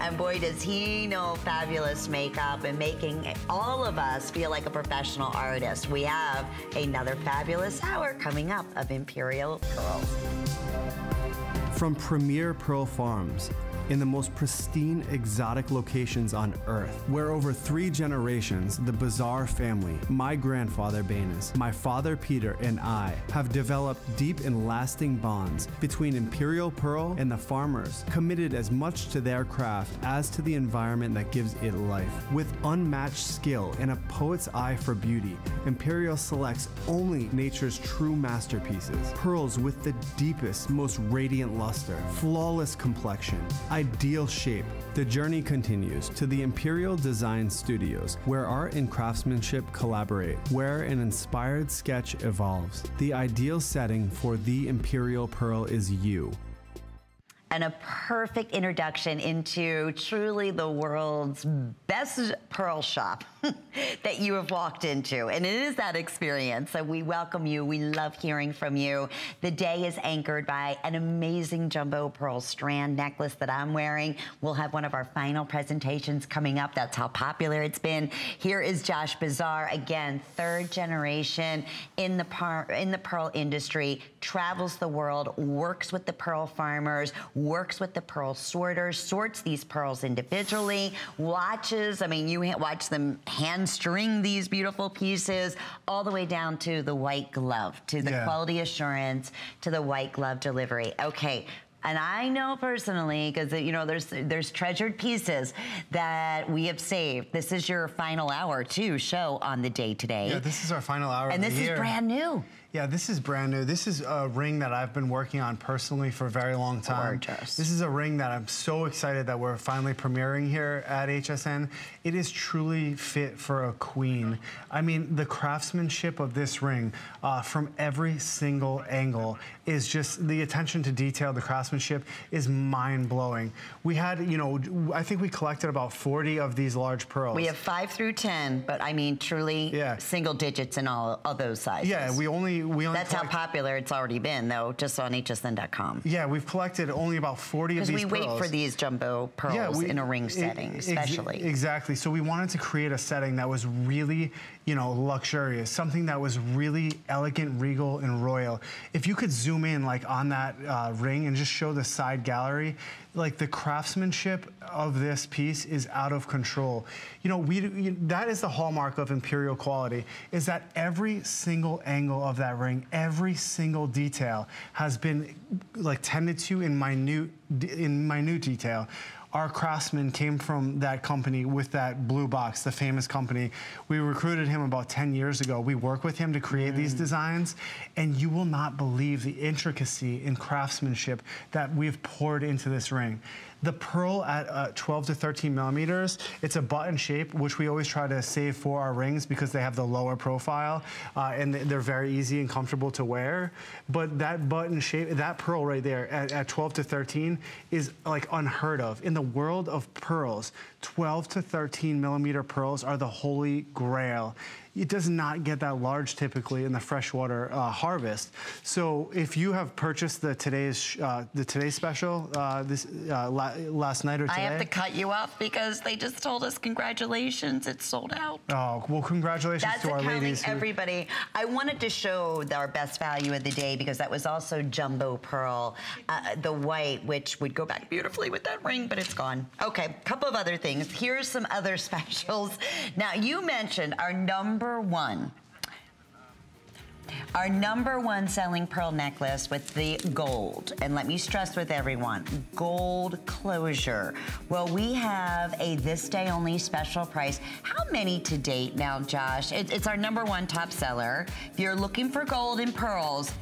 And boy, does he know fabulous makeup and making all of us feel like a professional artist. We have another fabulous hour coming up of Imperial Pearls. From Premier Pearl Farms, in the most pristine, exotic locations on Earth, where over three generations, the Bazar family, my grandfather Banus, my father Peter, and I have developed deep and lasting bonds between Imperial Pearl and the farmers, committed as much to their craft as to the environment that gives it life. With unmatched skill and a poet's eye for beauty, Imperial selects only nature's true masterpieces, pearls with the deepest, most radiant luster, flawless complexion, ideal shape. The journey continues to the Imperial Design Studios, where art and craftsmanship collaborate, where an inspired sketch evolves. The ideal setting for the Imperial Pearl is you and a perfect introduction into truly the world's best pearl shop that you have walked into. And it is that experience. So we welcome you. We love hearing from you. The day is anchored by an amazing jumbo pearl strand necklace that I'm wearing. We'll have one of our final presentations coming up. That's how popular it's been. Here is Josh Bazar, again, third generation in the, in the pearl industry, travels the world, works with the pearl farmers, works with the pearl sorters, sorts these pearls individually, watches, I mean, you watch them hand string these beautiful pieces all the way down to the white glove, to the yeah. quality assurance, to the white glove delivery. Okay, and I know personally, because you know, there's there's treasured pieces that we have saved. This is your final hour too show on the day today. Yeah, this is our final hour. And this is brand new. Yeah, this is brand new. This is a ring that I've been working on personally for a very long time. Gorgeous. This is a ring that I'm so excited that we're finally premiering here at HSN. It is truly fit for a queen. I mean, the craftsmanship of this ring uh, from every single angle is just, the attention to detail, the craftsmanship is mind-blowing. We had, you know, I think we collected about 40 of these large pearls. We have five through 10, but I mean, truly yeah. single digits in all of those sizes. Yeah, we only we only That's how popular it's already been, though, just on hsn.com. Yeah, we've collected only about 40 of these Because we wait for these jumbo pearls yeah, we, in a ring setting, especially. Ex exactly. So we wanted to create a setting that was really, you know, luxurious, something that was really elegant, regal, and royal. If you could zoom in, like, on that uh, ring and just show the side gallery, like the craftsmanship of this piece is out of control. You know, we that is the hallmark of imperial quality, is that every single angle of that ring, every single detail has been like tended to in minute, in minute detail our craftsman came from that company with that blue box, the famous company. We recruited him about 10 years ago. We work with him to create mm. these designs, and you will not believe the intricacy and craftsmanship that we've poured into this ring. The pearl at uh, 12 to 13 millimeters, it's a button shape, which we always try to save for our rings because they have the lower profile uh, and they're very easy and comfortable to wear. But that button shape, that pearl right there at, at 12 to 13 is like unheard of. In the world of pearls, 12 to 13 millimeter pearls are the holy grail it does not get that large typically in the freshwater uh, harvest. So if you have purchased the today's uh, the today's special uh, this uh, la last night or today, I have to cut you off because they just told us congratulations, it's sold out. Oh well, congratulations That's to our ladies. That's everybody. I wanted to show our best value of the day because that was also jumbo pearl, uh, the white, which would go back beautifully with that ring, but it's gone. Okay, a couple of other things. Here's some other specials. Now you mentioned our number number one our number one selling pearl necklace with the gold, and let me stress with everyone, gold closure. Well, we have a this day only special price. How many to date now, Josh? It, it's our number one top seller. If you're looking for gold and pearls,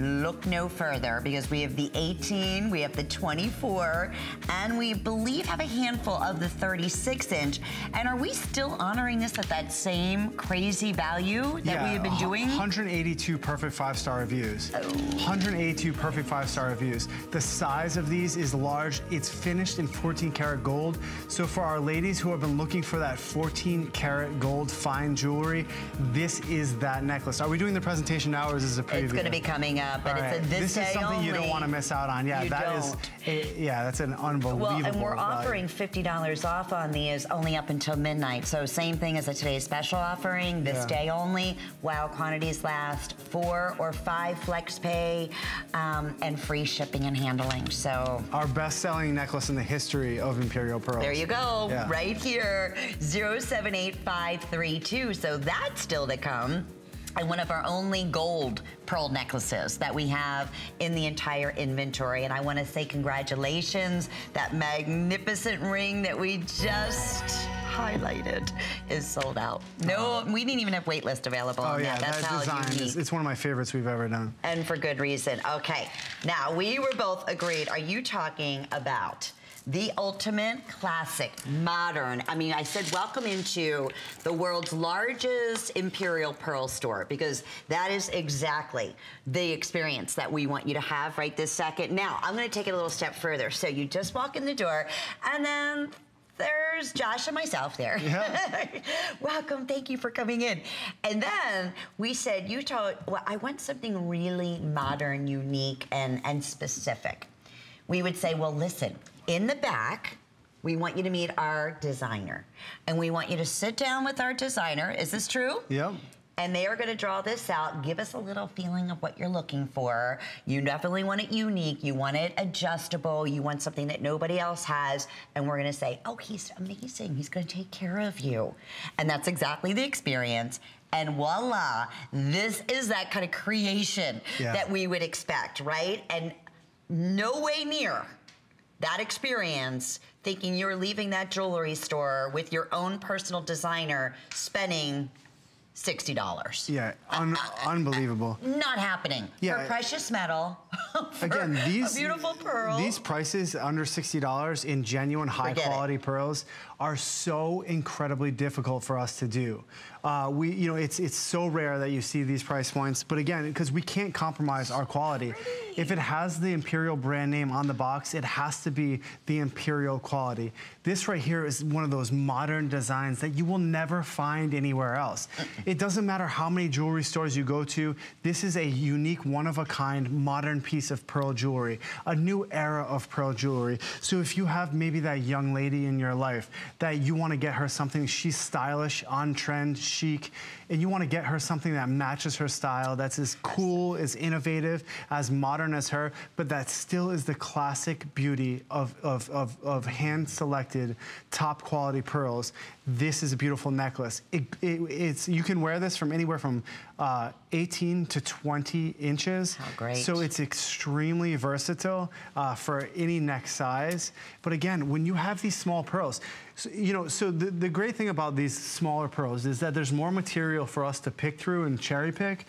look no further because we have the 18, we have the 24, and we believe have a handful of the 36 inch. And are we still honoring this at that same crazy value that yeah, we have been doing? 182 perfect five-star reviews. Oh. 182 perfect five-star reviews. The size of these is large. It's finished in 14 karat gold. So for our ladies who have been looking for that 14 karat gold fine jewelry, this is that necklace. Are we doing the presentation now or is this a preview? It's going to be coming up Yeah, but All it's a this, this is something you don't want to miss out on. Yeah, You that is. it- yeah, that's an unbelievable. Well, and we're offering $50 off on these only up until midnight. So same thing as a today's special offering, this Yeah. day only, while quantities last, four or five flex pay, um, and free shipping and handling. So our best-selling necklace in the history of Imperial Pearls. there you go, Yeah. right here, 078532. So that's still to come. And one of our only gold pearl necklaces that we have in the entire inventory. And I want to say congratulations. That magnificent ring that we just highlighted is sold out. No, we didn't even have waitlist available Oh on yeah, that. That's that how design unique. is it's one of my favorites we've ever done. And for good reason. Okay, now we were both agreed. Are you talking about the ultimate classic, modern? I mean, I said welcome into the world's largest imperial pearl store because that is exactly the experience that we want you to have right this second. Now, I'm going to take it a little step further. So you just walk in the door and then there's Josh and myself there. Yeah. Welcome, thank you for coming in. And then we said, you told, well, I want something really modern, unique, and, and specific. We would say, well, listen, in the back, we want you to meet our designer. And we want you to sit down with our designer. Is this true? Yep. And they are going to draw this out, give us a little feeling of what you're looking for. You definitely want it unique. You want it adjustable. You want something that nobody else has. And we're going to say, oh, he's amazing. He's going to take care of you. And that's exactly the experience. And voila, this is that kind of creation Yeah. that we would expect, right? And no way near that experience thinking you're leaving that jewelry store with your own personal designer spending $60. Yeah, uh, uh, un- uh, unbelievable. Not happening. Yeah. For precious metal. for Again, these beautiful pearl. These prices under sixty dollars in genuine high Forget it. quality pearls are so incredibly difficult for us to do. Uh, we, you know, it's it's so rare that you see these price points. But again, because we can't compromise our quality. If it has the Imperial brand name on the box, it has to be the Imperial quality. This right here is one of those modern designs that you will never find anywhere else. It doesn't matter how many jewelry stores you go to. This is a unique, one of a kind, modern piece of pearl jewelry, a new era of pearl jewelry. So if you have maybe that young lady in your life that you want to get her something, she's stylish, on trend, chic, and you want to get her something that matches her style, that's as cool, as innovative, as modern as her, but that still is the classic beauty of, of, of, of hand-selected, top quality pearls. This is a beautiful necklace. It, it, it's, you can wear this from anywhere from uh, 18 to 20 inches. How great. So it's extremely versatile uh, for any neck size. But again, when you have these small pearls, so, you know, so the, the great thing about these smaller pearls is that there's more material for us to pick through and cherry pick.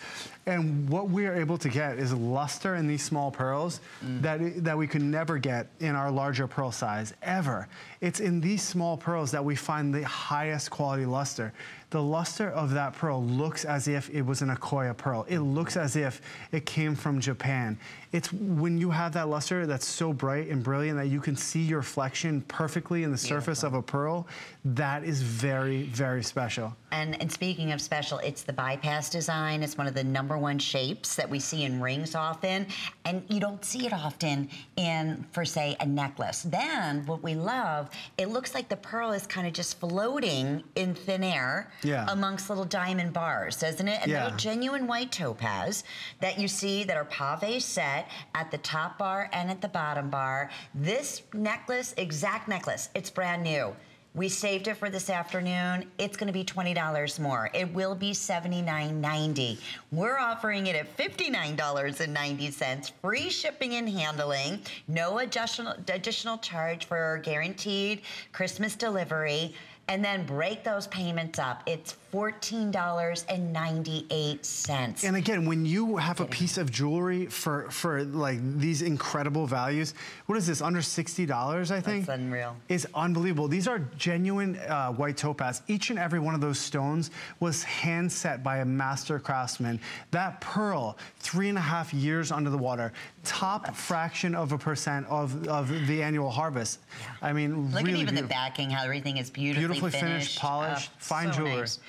And what we are able to get is luster in these small pearls that, that we could never get in our larger pearl size, ever. It's in these small pearls that we find the highest quality luster. The luster of that pearl looks as if it was an Akoya pearl. It looks as if it came from Japan. It's when you have that luster that's so bright and brilliant that you can see your reflection perfectly in the surface of a pearl, that is very, very special. And, and speaking of special, it's the bypass design. It's one of the number one shapes that we see in rings often, and you don't see it often in, for say, a necklace. Then what we love, it looks like the pearl is kind of just floating in thin air Yeah. amongst little diamond bars, doesn't it? And Yeah. little genuine white topaz that you see that are pave set at the top bar and at the bottom bar. This necklace, exact necklace, it's brand new. We saved it for this afternoon. It's going to be $20 more. It will be $79.90. We're offering it at $59.90, free shipping and handling, no additional additional charge for guaranteed Christmas delivery. And then break those payments up. It's $14.98. And again, when you have a piece of jewelry for for like these incredible values, what is this under sixty dollars? I think That's unreal. Is unbelievable. These are genuine uh, white topaz. Each and every one of those stones was hand set by a master craftsman. That pearl, three and a half years under the water, top fraction of a percent of of the annual harvest. Yeah. I mean, Look really at even the backing, how everything is beautifully, Beautifully finished, polished, Oh, fine so jewelry. nice.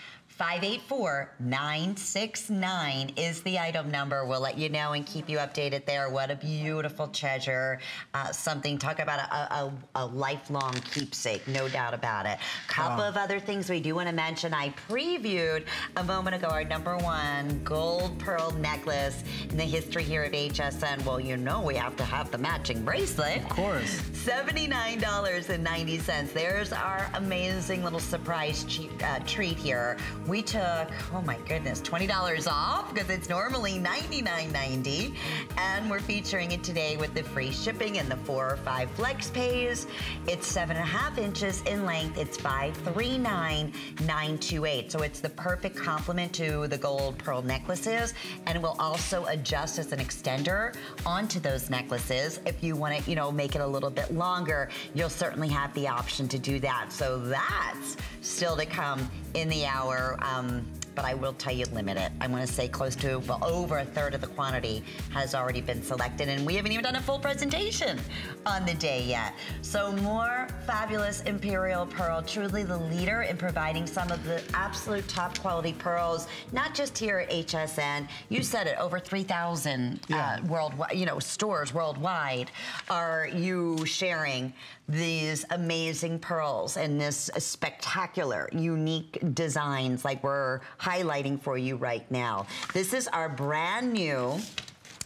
584-969 is the item number. We'll let you know and keep you updated there. What a beautiful treasure. Uh, something, talk about a, a, a, lifelong keepsake, no doubt about it. Couple wow. of other things we do want to mention. I previewed a moment ago our number one gold pearl necklace in the history here of HSN. Well, you know we have to have the matching bracelet. Of course. $79.90. There's our amazing little surprise uh, treat here. We took, oh my goodness, $20 off because it's normally $99.90. And we're featuring it today with the free shipping and the four or five flex pays. It's seven and a half inches in length. It's 539928. So it's the perfect complement to the gold pearl necklaces and will also adjust as an extender onto those necklaces. If you want to, you know, make it a little bit longer, you'll certainly have the option to do that. So that's still to come in the hour. Um, but I will tell you limited. I'm going to say close to, well, over a third of the quantity has already been selected, and we haven't even done a full presentation on the day yet. So more fabulous Imperial Pearl, truly the leader in providing some of the absolute top quality pearls, not just here at HSN. You said it, over 3,000 uh, yeah. uh, worldwide, you know, stores worldwide are you sharing these amazing pearls and this spectacular, unique designs like we're highlighting for you right now. This is our brand new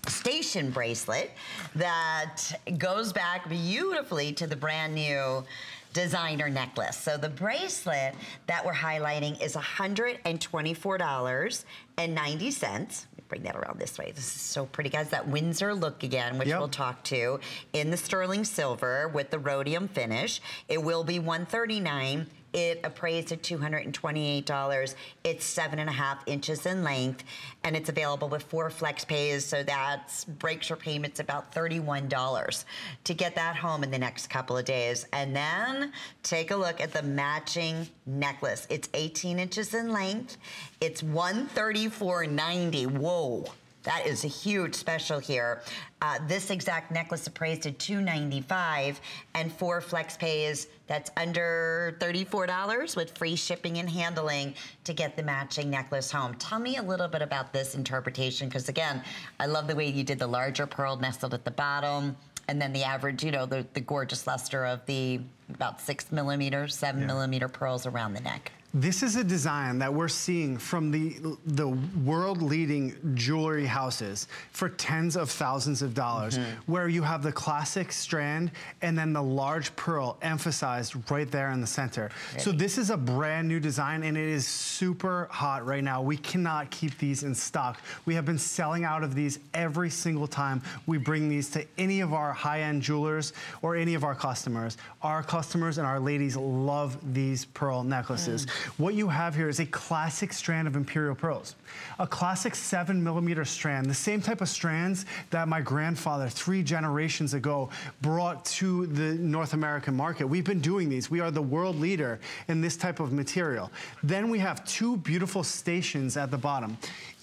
station bracelet that goes back beautifully to the brand new designer necklace. So the bracelet that we're highlighting is $124.90 bring that around this way. This is so pretty, guys. That Windsor look again, which yep. we'll talk to, in the sterling silver with the rhodium finish. It will be 139 it appraised at $228. It's seven and a half inches in length, and it's available with four flex pays, so that breaks your payments about $31 to get that home in the next couple of days. And then take a look at the matching necklace. It's 18 inches in length. It's 134.90. Whoa. That is a huge special here. Uh, this exact necklace appraised at 295 and four flex pays that's under $34 with free shipping and handling to get the matching necklace home. Tell me a little bit about this interpretation because again, I love the way you did the larger pearl nestled at the bottom and then the average, you know, the, the gorgeous luster of the about six millimeters, seven yeah. millimeter pearls around the neck. This is a design that we're seeing from the, the world-leading jewelry houses for tens of thousands of dollars, mm -hmm. where you have the classic strand and then the large pearl emphasized right there in the center. Ready. So this is a brand new design and it is super hot right now. We cannot keep these in stock. We have been selling out of these every single time we bring these to any of our high-end jewelers or any of our customers. Our customers and our ladies love these pearl necklaces. Mm. What you have here is a classic strand of imperial pearls. A classic seven millimeter strand, the same type of strands that my grandfather three generations ago brought to the North American market. We've been doing these. We are the world leader in this type of material. Then we have two beautiful stations at the bottom.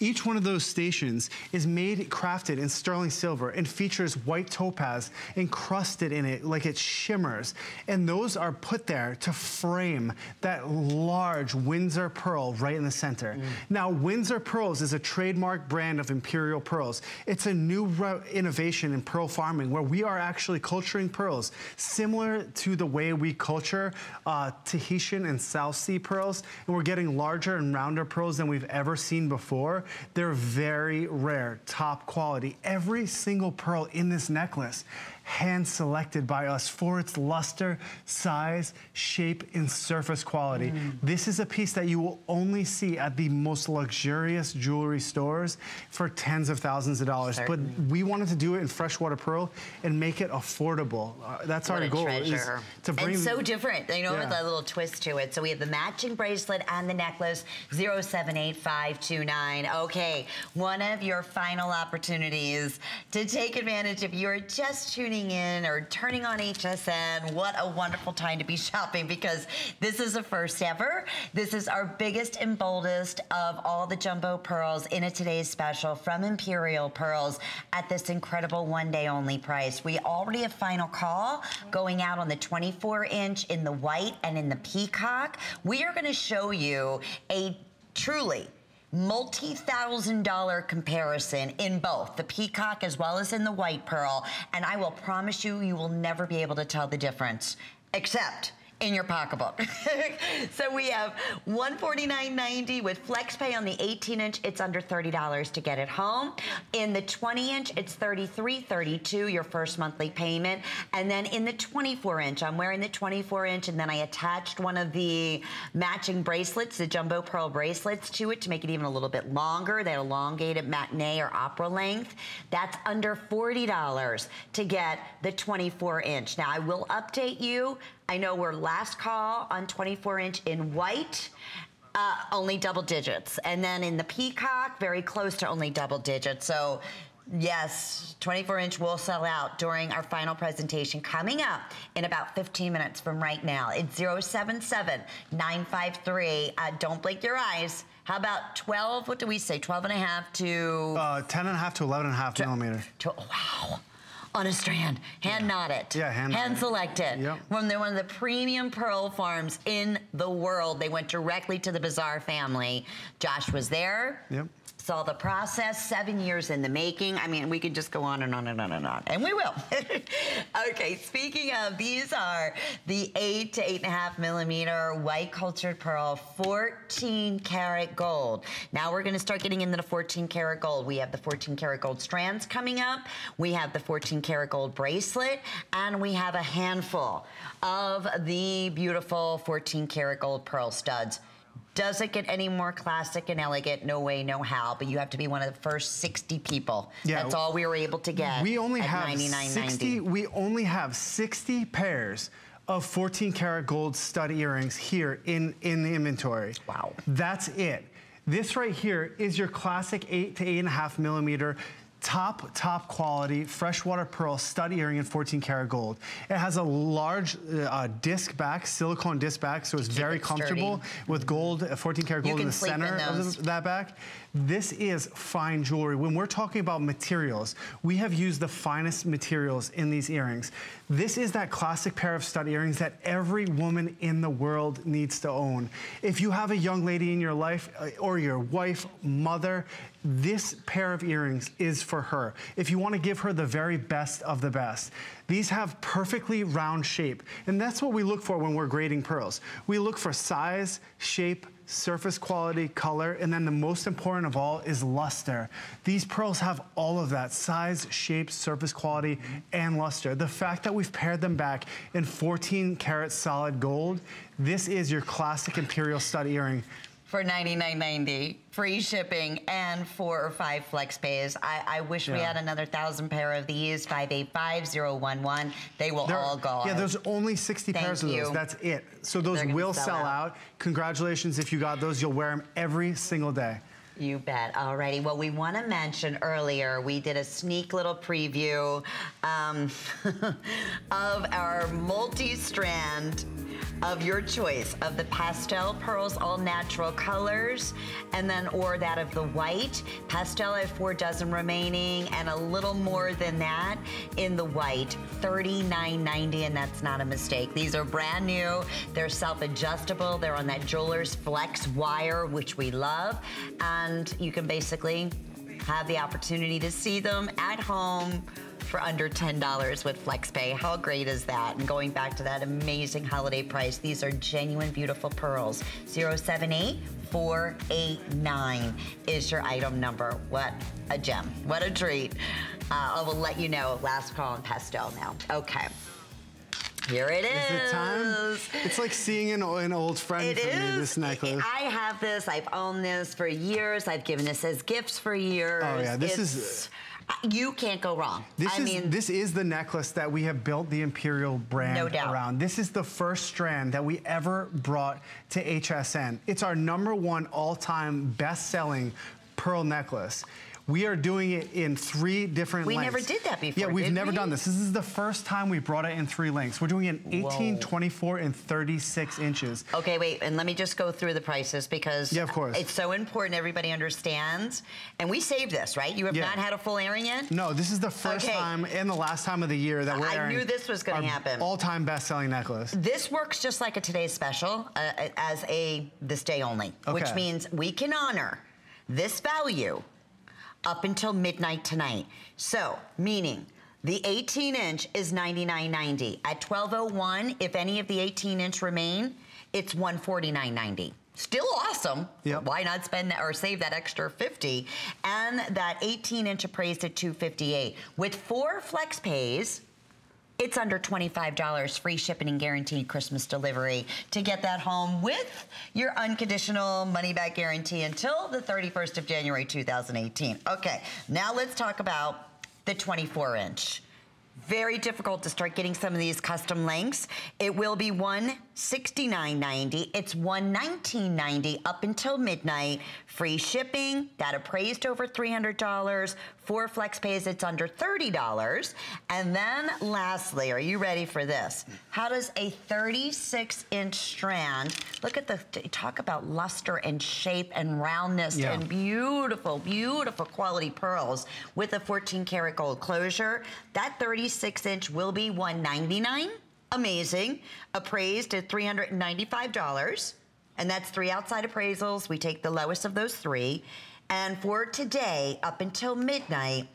Each one of those stations is made, crafted in sterling silver and features white topaz encrusted in it like it shimmers. And those are put there to frame that large Windsor pearl right in the center. Mm. Now, Windsor Pearls is a trademark brand of imperial pearls. It's a new innovation in pearl farming where we are actually culturing pearls similar to the way we culture uh, Tahitian and South Sea pearls. And we're getting larger and rounder pearls than we've ever seen before. They're very rare, top quality. Every single pearl in this necklace hand selected by us for its luster, size, shape, and surface quality. Mm. This is a piece that you will only see at the most luxurious jewelry stores for tens of thousands of dollars. Certainly. But we wanted to do it in freshwater pearl and make it affordable. Uh, that's what our goal. Treasure. Is to bring and so different, you know, yeah. with a little twist to it. So we have the matching bracelet and the necklace, 078529. Okay, one of your final opportunities to take advantage if you're just tuning tuning in or turning on HSN, what a wonderful time to be shopping because this is the first ever. This is our biggest and boldest of all the jumbo pearls in a today's special from Imperial Pearls at this incredible one day only price. We already have final call going out on the 24 inch in the white and in the peacock. We are going to show you a truly multi-thousand dollar comparison in both the peacock as well as in the white pearl. And i will promise you you will never be able to tell the difference except in your pocketbook. so we have $149.90 with FlexPay on the 18 inch. It's under $30 to get it home. In the 20 inch, it's $33.32 your first monthly payment. And then in the 24 inch, I'm wearing the 24 inch and then I attached one of the matching bracelets, the jumbo pearl bracelets to it to make it even a little bit longer. That elongated matinee or opera length. That's under $40 to get the 24 inch. Now I will update you I know we're last call on 24 inch in white. Uh, only double digits. And then in the Peacock, very close to only double digits. So Yes, 24 inch will sell out during our final presentation coming up in about 15 minutes from right now. It's 077 953. Uh, don't blink your eyes. How about 12? What do we say? 12 and a half to. Uh, 10 and a half to 11 and a half millimeters. To, wow on a strand, hand yeah. knotted, yeah, hand, hand selected. Yep. When they're one of the premium pearl farms in the world, they went directly to the Bazar family. Josh was there. Yep saw the process, seven years in the making. I mean, we could just go on and on and on and on, and we will. okay, speaking of, these are the eight to eight and a half millimeter white cultured pearl, 14 karat gold. Now we're gonna start getting into the 14 karat gold. We have the 14 karat gold strands coming up. We have the 14 karat gold bracelet, and we have a handful of the beautiful 14 karat gold pearl studs. Does it get any more classic and elegant? No way, no how. But you have to be one of the first 60 people. Yeah, That's all we were able to get. We only have 60. We only have 60 pairs of 14 karat gold stud earrings here in in the inventory. Wow. That's it. This right here is your classic eight to eight and a half millimeter top, top quality freshwater pearl stud earring in 14 karat gold. It has a large uh, disc back, silicone disc back, so it's very it comfortable sturdy. with gold, uh, 14 karat gold in the center in of the, that back. This is fine jewelry. When we're talking about materials, we have used the finest materials in these earrings. This is that classic pair of stud earrings that every woman in the world needs to own. If you have a young lady in your life uh, or your wife, mother, this pair of earrings is for her. If you want to give her the very best of the best. These have perfectly round shape, and that's what we look for when we're grading pearls. We look for size, shape, surface quality, color, and then the most important of all is luster. These pearls have all of that, size, shape, surface quality, and luster. The fact that we've paired them back in 14 karat solid gold, this is your classic imperial stud earring for $99.90, free shipping, and four or five flex pays. I, I wish yeah. we had another thousand pair of these, 585011. They will there, all go. Yeah, there's only 60 Thank pairs you. of those. That's it. So those will sell, sell out. out. Congratulations if you got those. You'll wear them every single day. You bet. Alrighty. Well, we want to mention earlier we did a sneak little preview um, of our multi-strand of your choice of the pastel pearls, all natural colors, and then or that of the white. Pastel, I have four dozen remaining, and a little more than that in the white, $39.90, and that's not a mistake. These are brand new. They're self-adjustable. They're on that jeweler's flex wire, which we love, and you can basically have the opportunity to see them at home for under $10 with FlexPay. How great is that? And going back to that amazing holiday price, these are genuine, beautiful pearls. 078 489 is your item number. What a gem. What a treat. Uh, I will let you know. Last call on pastel now. Okay. Here it is. Is it time? It's like seeing an, an old friend it for is. me, this necklace. I have this. I've owned this for years. I've given this as gifts for years. Oh, yeah. This it's, is you can't go wrong. This I is mean, this is the necklace that we have built the Imperial brand no doubt. around. This is the first strand that we ever brought to HSN. It's our number one all-time best-selling pearl necklace. We are doing it in three different We lengths. We never did that before, Yeah, we've never we? done this. This is the first time we brought it in three lengths. We're doing it in 18, Whoa. 24, and 36 inches. Okay, wait, and let me just go through the prices because Yeah, of course. it's so important everybody understands. And we saved this, right? You have Yeah. not had a full airing yet? No, this is the first Okay. time and the last time of the year that we're I knew this was gonna happen. All-time best-selling necklace. This works just like a today's special uh, as a this day only, which means we can honor this value up until midnight tonight. So, meaning the 18 inch is $99.90. At 1201, if any of the 18 inch remain, it's $149.90. Still awesome. Yep. Why not spend that or save that extra 50? And that 18 inch appraised at 258. With four flex pays, it's under $25 free shipping and guaranteed Christmas delivery to get that home with your unconditional money back guarantee until the 31st of January 2018. Okay, now let's talk about the 24 inch. Very difficult to start getting some of these custom lengths. It will be $169.90. It's $119.90 up until midnight. Free shipping, that appraised over $300. For flex pays, it's under $30. And then lastly, are you ready for this? How does a 36 inch strand, look at the, talk about luster and shape and roundness Yeah. and beautiful, beautiful quality pearls with a 14 karat gold closure. That 36 inch will be 199. Amazing. Appraised at $395. And that's three outside appraisals. We take the lowest of those three. And for today, up until midnight,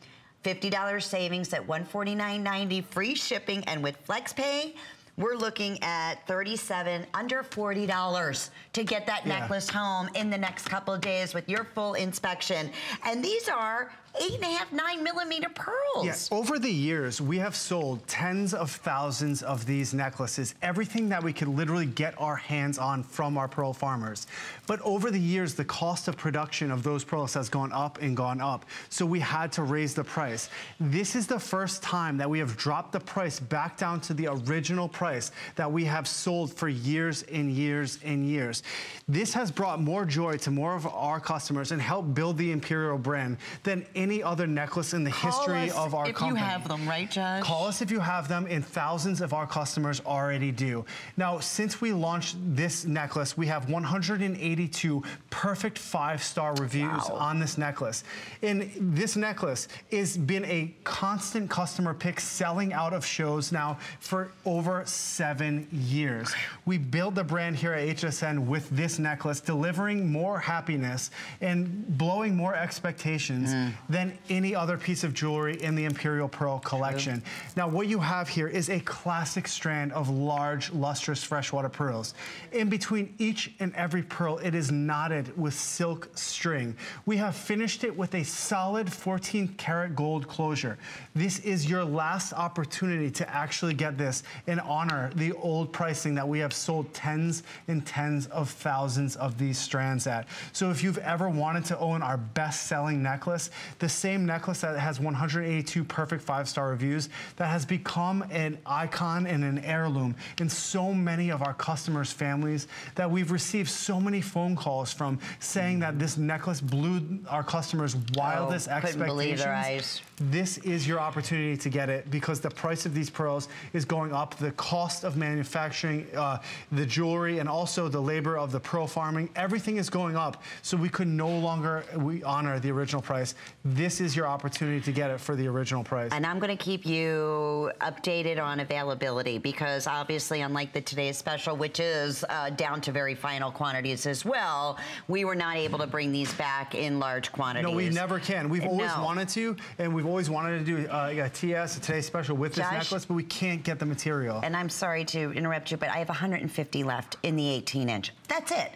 $50 savings at $149.90, free shipping, and with FlexPay, we're looking at 37 under $40 to get that Yeah. necklace home in the next couple of days with your full inspection. And these are eight and a half, nine millimeter pearls. Yes, over the years, we have sold tens of thousands of these necklaces, everything that we could literally get our hands on from our pearl farmers. But over the years, the cost of production of those pearls has gone up and gone up. So we had to raise the price. This is the first time that we have dropped the price back down to the original price that we have sold for years and years and years. This has brought more joy to more of our customers and helped build the Imperial brand than any other necklace in the Call history of our if company. you have them, right, Josh? Call us if you have them, and thousands of our customers already do. Now, since we launched this necklace, we have 182 perfect five-star reviews Wow. on this necklace. And this necklace has been a constant customer pick, selling out of shows now for over seven years. We built the brand here at HSN with this necklace, delivering more happiness and blowing more expectations hmm. Than any other piece of jewelry in the Imperial Pearl collection. Now, what you have here is a classic strand of large, lustrous freshwater pearls. In between each and every pearl, it is knotted with silk string. We have finished it with a solid 14 karat gold closure. This is your last opportunity to actually get this and honor the old pricing that we have sold tens and tens of thousands of these strands at. So if you've ever wanted to own our best-selling necklace, the same necklace that has 182 perfect five-star reviews, that has become an icon and an heirloom in so many of our customers' families that we've received so many phone calls from saying that this necklace blew our customers' oh, wildest Oh, couldn't believe expectations. their eyes. This is your opportunity to get it because the price of these pearls is going up. The cost of manufacturing uh, the jewelry and also the labor of the pearl farming, everything is going up. So we could no longer we honor the original price. This is your opportunity to get it for the original price. And I'm going to keep you updated on availability because obviously, unlike the today's special, which is uh, down to very final quantities as well, we were not able to bring these back in large quantities. No, we never can. We've always No. wanted to, and we've always wanted to do uh, a TS, a today's special with this necklace, but we can't get the material. And I'm sorry to interrupt you, but I have 150 left in the 18 inch. That's it.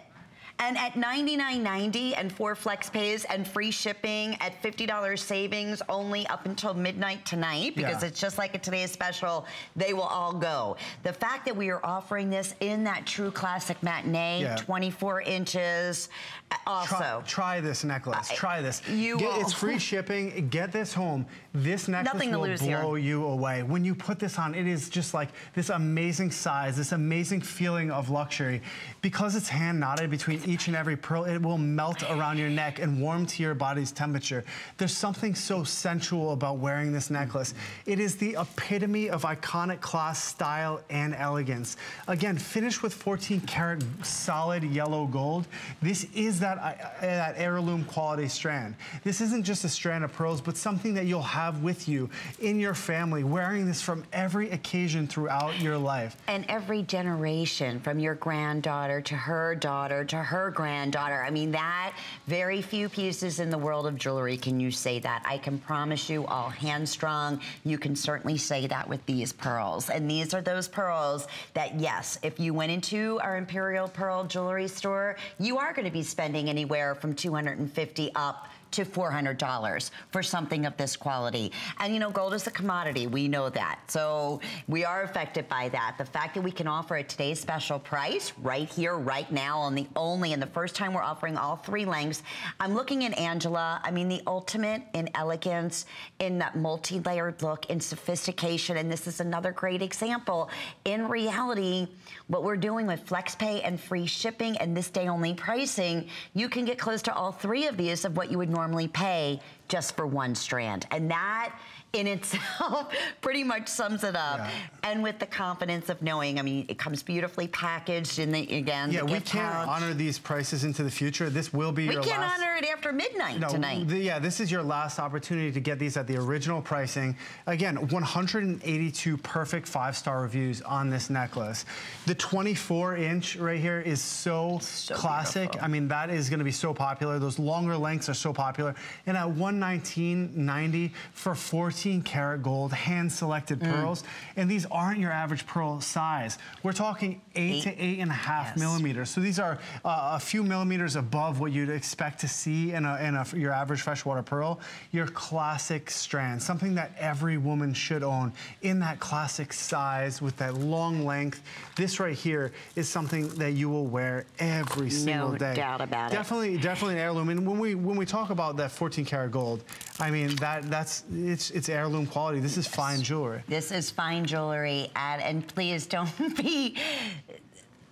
And at $99.90 and four flex pays and free shipping at $50 savings only up until midnight tonight, because Yeah. it's just like a today's special, they will all go. The fact that we are offering this in that true classic matinee, Yeah. 24 inches, uh, also. Try, try this necklace. Try this. you Get-. It's free shipping. Get this home. This necklace Nothing to will lose blow here. you away. When you put this on, it is just like this amazing size, this amazing feeling of luxury. Because it's hand knotted between each and every pearl. It will melt around your neck and warm to your body's temperature. There's something so sensual about wearing this necklace. It is the epitome of iconic class, style, and elegance. Again, finished with 14 karat solid yellow gold. This is that, uh, that heirloom quality strand. This isn't just a strand of pearls, but something that you'll have with you in your family, wearing this from every occasion throughout your life. And every generation, from your granddaughter to her daughter to her granddaughter. I mean, that very few pieces in the world of jewelry can you say that. I can promise you, all hand strong, you can certainly say that with these pearls. And these are those pearls that, yes, if you went into our Imperial Pearl jewelry store, you are going to be spending anywhere from 250 up to $400 for something of this quality. And you know, gold is a commodity. We know that. So we are affected by that. The fact that we can offer at today's special price right here, right now, on the only and the first time we're offering all three lengths. I'm looking at Angela. I mean, the ultimate in elegance, in that multi-layered look, in sophistication. And this is another great example. In reality, what we're doing with FlexPay and free shipping and this day only pricing, you can get close to all three of these of what you would normally normally pay just for one strand. And that in itself pretty much sums it up. Yeah. And with the confidence of knowing, I mean, it comes beautifully packaged in the, again, Yeah, the we can't honor these prices into the future. This will be we your can't honor it after midnight no, tonight. The, yeah, this is your last opportunity to get these at the original pricing. Again, 182 perfect five-star reviews on this necklace. The 24 inch right here is so, so classic. Beautiful. I mean, that is gonna be so popular. Those longer lengths are so popular. And at 119.90 for 14 18 karat gold, hand-selected mm. pearls. And these aren't your average pearl size. We're talking eight, eight. to eight and a half yes. millimeters. So these are uh, a few millimeters above what you'd expect to see in, a, in a, your average freshwater pearl. Your classic strand, something that every woman should own in that classic size with that long length. This right here is something that you will wear every single no day. No doubt about definitely, it. Definitely, definitely an heirloom. And when we when we talk about that 14 karat gold, I mean that that's it's it's heirloom quality. This is fine jewelry. This is fine jewelry, and, and please don't be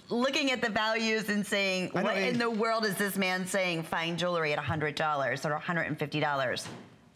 looking at the values and saying, what in the world is this man saying fine jewelry at $100 or $150?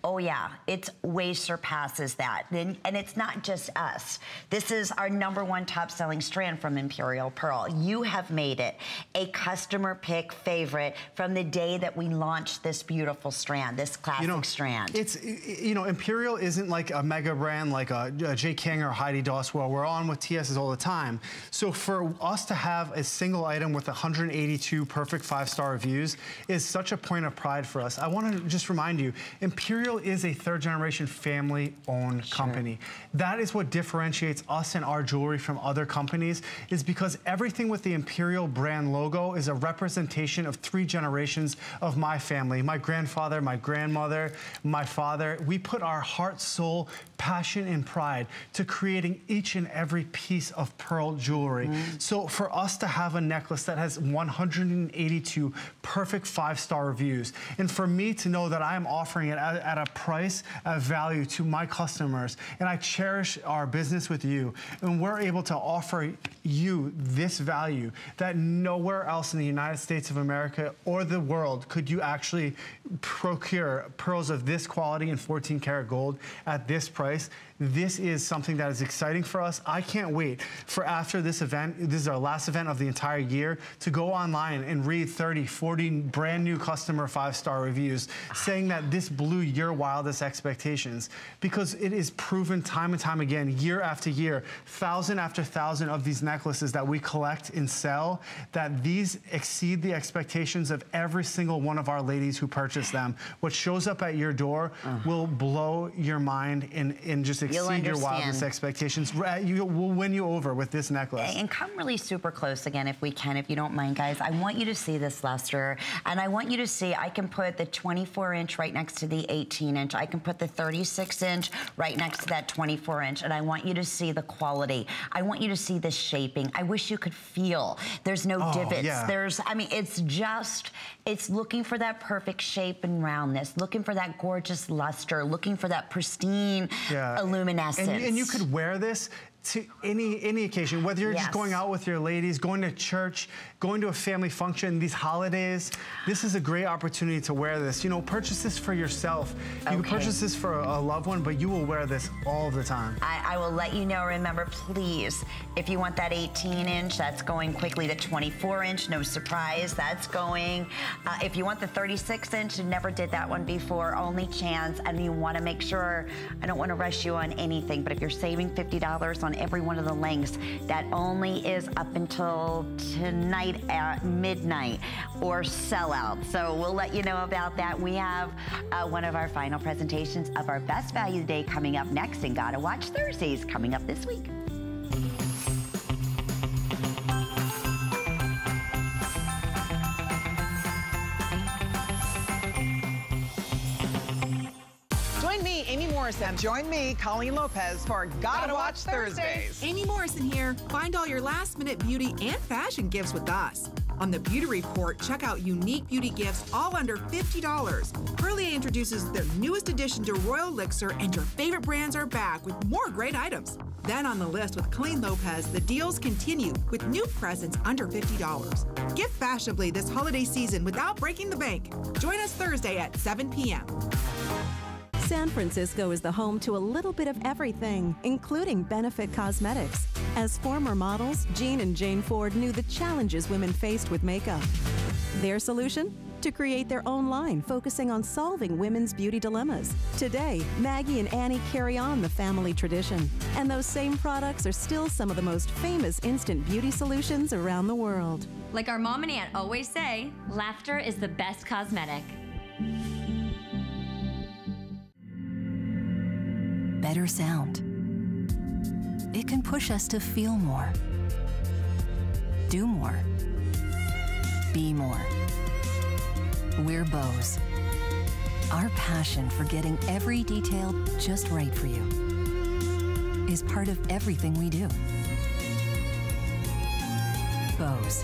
Oh yeah, it way surpasses that. And, and it's not just us. This is our number one top selling strand from Imperial Pearl. You have made it a customer pick favorite from the day that we launched this beautiful strand, this classic you know, strand. It's, you know, Imperial isn't like a mega brand like a, a King or Heidi Daus where we're on with TSs all the time. So for us to have a single item with 182 perfect five-star reviews is such a point of pride for us. I want to just remind you, Imperial is a third generation family owned sure. company. That is what differentiates us and our jewelry from other companies is because everything with the Imperial brand logo is a representation of three generations of my family. My grandfather, my grandmother, my father. We put our heart, soul, passion, and pride to creating each and every piece of pearl jewelry. Mm. So for us to have a necklace that has 182 perfect five-star reviews, and for me to know that I am offering it at, at a price, a value to my customers, and I cherish our business with you, and we're able to offer you this value that nowhere else in the United States of America or the world could you actually procure pearls of this quality in 14 karat gold at this price. This is something that is exciting for us. I can't wait for after this event, this is our last event of the entire year, to go online and read 30, 40 brand new customer five-star reviews saying that this blew your wildest expectations because it is proven time and time again, year after year, thousand after thousand of these necklaces that we collect and sell, that these exceed the expectations of every single one of our ladies who purchase them. What shows up at your door uh. will blow your mind and, and just exceed your wildest expectations. You, we'll win you over with this necklace. And come really super close again if we can, if you don't mind, guys. I want you to see this luster, and I want you to see, I can put the 24 inch right next to the 18 inch. I can put the 36 inch right next to that 24 inch, and I want you to see the quality. I want you to see the shaping. I wish you could feel. There's no oh, divots. Yeah. There's, I mean, it's just, it's looking for that perfect shape and roundness, looking for that gorgeous luster, looking for that pristine yeah luminescence. And, and you could wear this to any any occasion, whether you're Yes. just going out with your ladies, going to church, going to a family function, these holidays. This is a great opportunity to wear this. You know, purchase this for yourself. You can purchase this for a loved one, but you will wear this all the time. I, I will let you know. Remember, please, if you want that 18 inch, that's going quickly. The 24 inch, no surprise, that's going. Uh, if you want the 36 inch, you never did that one before, only chance. And you want to make sure, I don't want to rush you on anything, but if you're saving $50 on every one of the lengths, that only is up until tonight at midnight or sellout. So we'll let you know about that. We have uh, one of our final presentations of our best value day coming up next and Gotta Watch Thursdays coming up this week. Morrison. Join me, Colleen Lopez, for Gotta, Watch Thursdays. Amy Morrison here. Find all your last minute beauty and fashion gifts with us. On the Beauty Report, check out unique beauty gifts all under $50. Hurley introduces their newest addition to Royal Elixir, and your favorite brands are back with more great items. Then on the list with Colleen Lopez, the deals continue with new presents under $50. Gift fashionably this holiday season without breaking the bank. Join us Thursday at 7 p.m. San Francisco is the home to a little bit of everything, including Benefit Cosmetics. As former models, Jean and Jane Ford knew the challenges women faced with makeup. Their solution? To create their own line focusing on solving women's beauty dilemmas. Today, Maggie and Annie carry on the family tradition. And those same products are still some of the most famous instant beauty solutions around the world. Like our mom and aunt always say, laughter is the best cosmetic. Better sound. It can push us to feel more, do more, be more. We're Bose. Our passion for getting every detail just right for you is part of everything we do. Bose.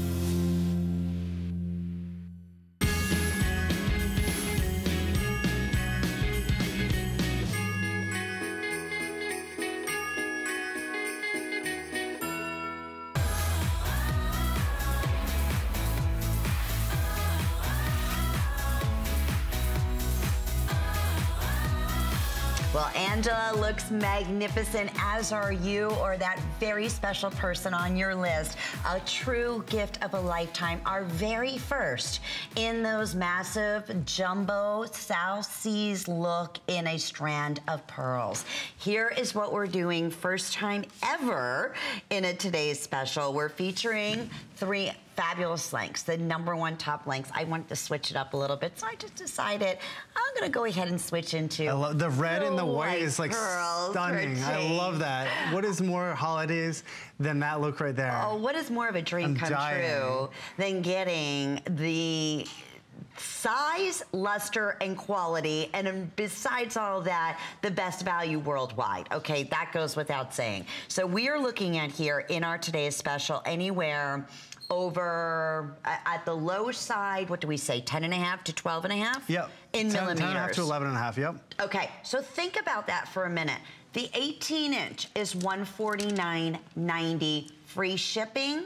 Magnificent, as are you, or that very special person on your list. A true gift of a lifetime. Our very first in those massive jumbo South Seas look in a strand of pearls. Here is what we're doing, first time ever in a today's special. We're featuring three fabulous lengths, the number one top lengths. I wanted to switch it up a little bit, so I just decided I'm gonna go ahead and switch into the red and the white white is like stunning. I love that. What is more holidays than that look right there? Oh, what is more of a dream I'm come dying. true than getting the size, luster, and quality, and um, besides all that, the best value worldwide. Okay, that goes without saying. So we are looking at here in our today's special anywhere over at the low side, what do we say, 10 and a half to 12 and a half? Yep. In 10, millimeters. 10 and a half to 11 and a half, yep. Okay, so think about that for a minute. The 18 inch is 149.90 free shipping.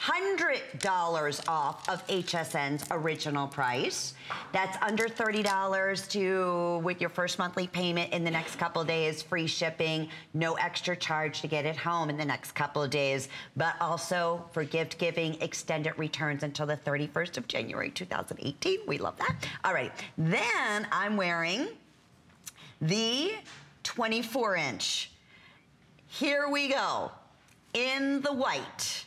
$100 off of HSN's original price. That's under $30 to with your first monthly payment in the next couple days, free shipping, no extra charge to get it home in the next couple days, but also for gift giving, extended returns until the 31st of January 2018. We love that. All right, then I'm wearing the 24 inch. Here we go. In the white.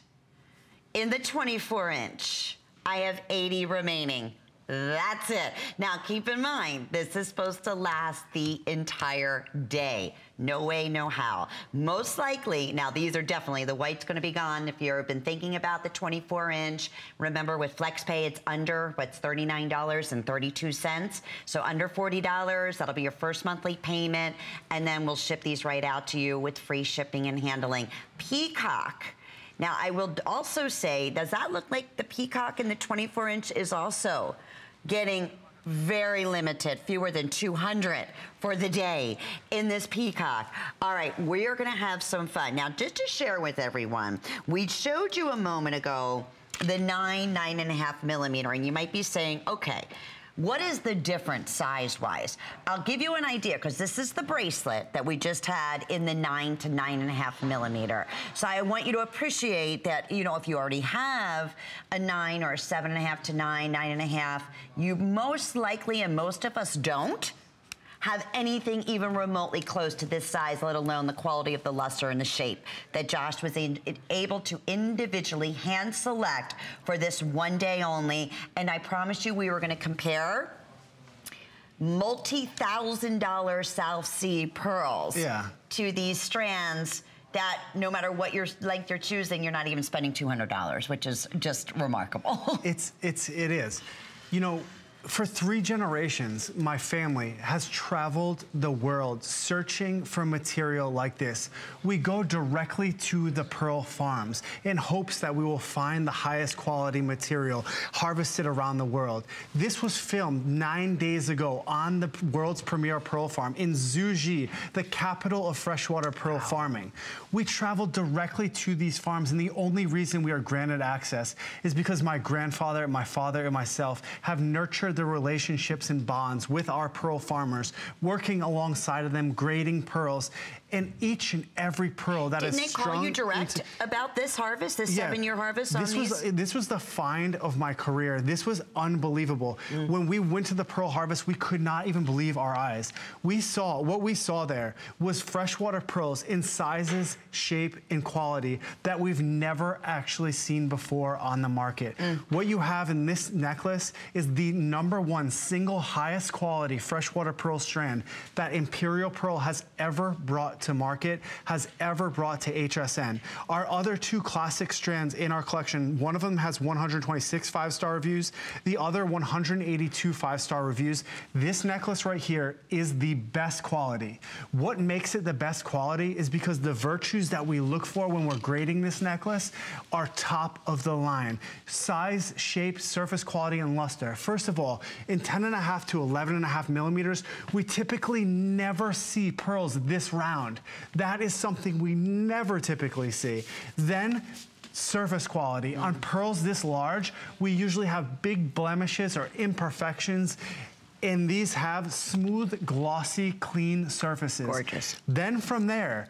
In the 24 inch, I have 80 remaining. That's it. Now, keep in mind, this is supposed to last the entire day. No way, no how. Most likely, now these are definitely, the white's gonna be gone. If you've been thinking about the 24 inch, remember with FlexPay, it's under, what's $39.32. So under $40, that'll be your first monthly payment. And then we'll ship these right out to you with free shipping and handling. Peacock. Now, I will also say, does that look like the Peacock in the 24 inch is also getting very limited, fewer than 200 for the day in this Peacock. All right, we are gonna have some fun. Now, just to share with everyone, we showed you a moment ago the nine, nine and a half millimeter, and you might be saying, okay, what is the difference size-wise? I'll give you an idea, because this is the bracelet that we just had in the nine to nine and a half millimeter. So I want you to appreciate that, you know, if you already have a nine or a seven and a half to nine, nine and a half, you most likely, and most of us don't, have anything even remotely close to this size, let alone the quality of the luster and the shape that Josh was in, able to individually hand select for this one day only. And I promised you we were gonna compare multi-thousand dollar South Sea pearls yeah. to these strands that no matter what your length you're choosing, you're not even spending $200, which is just remarkable. it's, it's, it is. You know, for three generations, my family has traveled the world searching for material like this. We go directly to the pearl farms in hopes that we will find the highest quality material harvested around the world. This was filmed nine days ago on the world's premier pearl farm in Zhuji, the capital of freshwater pearl wow. farming. We traveled directly to these farms, and the only reason we are granted access is because my grandfather, my father, and myself have nurtured the relationships and bonds with our pearl farmers, working alongside of them, grading pearls, and each and every pearl that Didn't is they call you direct about this harvest, this yeah, seven-year harvest this was, these? This was the find of my career. This was unbelievable. Mm. When we went to the pearl harvest, we could not even believe our eyes. We saw, what we saw there was freshwater pearls in sizes, shape, and quality that we've never actually seen before on the market. Mm. What you have in this necklace is the number one single highest quality freshwater pearl strand that Imperial Pearl has ever brought to market has ever brought to HSN. Our other two classic strands in our collection, one of them has 126 five-star reviews, the other 182 five-star reviews. This necklace right here is the best quality. What makes it the best quality is because the virtues that we look for when we're grading this necklace are top of the line. Size, shape, surface quality, and luster. First of all, in 10 and a half to 11 and a half millimeters, we typically never see pearls this round. That is something we never typically see. Then surface quality. On pearls this large, we usually have big blemishes or imperfections and these have smooth, glossy, clean surfaces. Gorgeous. Then from there,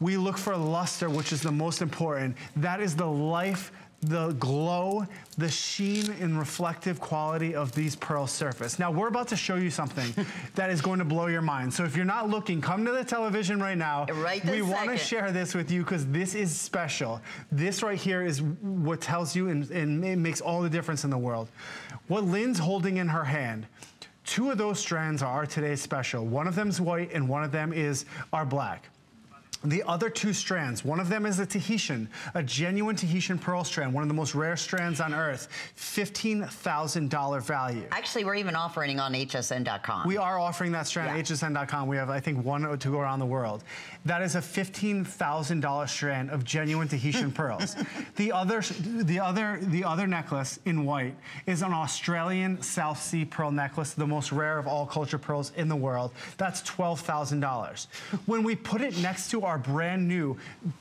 we look for luster, which is the most important. That is the life the glow, the sheen and reflective quality of these pearl surface. Now we're about to show you something that is going to blow your mind. So if you're not looking, come to the television right now. Right We want to share this with you because this is special. This right here is what tells you and, and it makes all the difference in the world. What Lynn's holding in her hand, two of those strands are today's special. One of them is white and one of them is our black. The other two strands, one of them is a Tahitian, a genuine Tahitian pearl strand, one of the most rare strands on earth, $15,000 value. Actually, we're even offering on hsn.com. We are offering that strand yeah. at hsn.com. We have, I think, one or two around the world. That is a $15,000 strand of genuine Tahitian pearls. The other, the, other, the other necklace in white is an Australian South Sea pearl necklace, the most rare of all culture pearls in the world. That's $12,000. When we put it next to our our brand new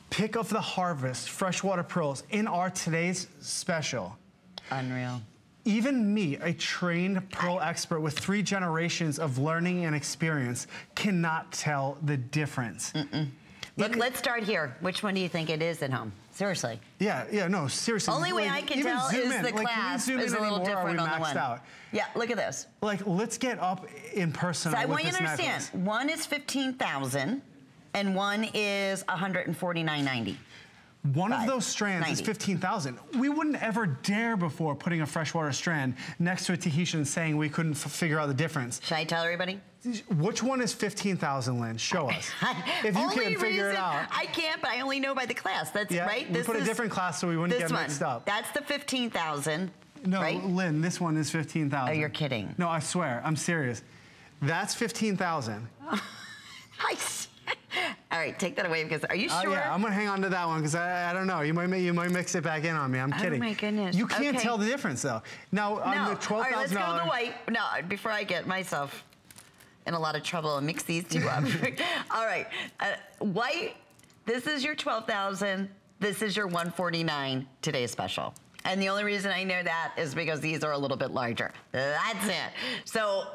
Pick of the Harvest freshwater pearls in our today's special. Unreal. Even me, a trained pearl expert with three generations of learning and experience, cannot tell the difference. Mm -mm. Look, let's start here. Which one do you think it is at home? Seriously. Yeah, yeah, no, seriously. Only way like, I can tell is in. the like, clasp is a little different on the one. Out? Yeah, look at this. Like, let's get up in person. So I want you to understand. Necklace. One is fifteen thousand and one is 149.90. One of those strands is 15,000. We wouldn't ever dare before putting a freshwater strand next to a Tahitian saying we couldn't f- figure out the difference. Should I tell everybody? Which one is 15,000, Lynn? Show us. if you can figure it out. I can't, but I only know by the class. That's Yeah, right. we put a different class so we wouldn't this get one. mixed up. That's the 15,000. No, right? Lynn, this one is 15,000. Oh, you're kidding. No, I swear, I'm serious. That's 15,000. I right, take that away because are you Oh sure? yeah, I'm gonna hang on to that one because I, I don't know. You might you might mix it back in on me. I'm kidding. Oh, my goodness. You can't Okay. tell the difference though. Now on no. the twelve All right, let's go to the white. No, before I get myself in a lot of trouble and mix these two up. All right, uh, white. This is your twelve thousand. This is your one forty nine today's special. And the only reason I know that is because these are a little bit larger. That's it. So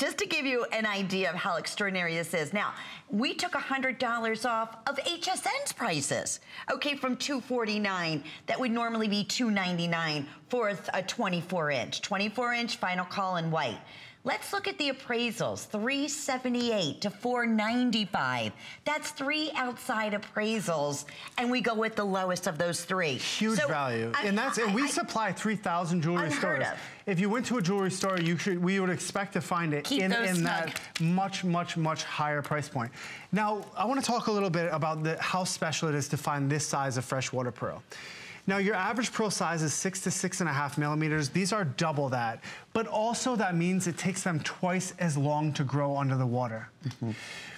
just to give you an idea of how extraordinary this is. Now, we took $100 off of HSN's prices. Okay, from 249 that would normally be 299 for a, a 24 inch. 24 inch final call in white. Let's look at the appraisals. 378 to 495. That's three outside appraisals, and we go with the lowest of those three. Huge So, value, I- and that's and we I- supply 3,000 jewelry Unheard stores. of. If you went to a jewelry store, you should we would expect to find it Keep in, in that much much much higher price point. Now I want to talk a little bit about the, how special it is to find this size of freshwater pearl. Now, your average pearl size is six to six and a half millimeters. These are double that, but also that means it takes them twice as long to grow under the water. Mm-hmm.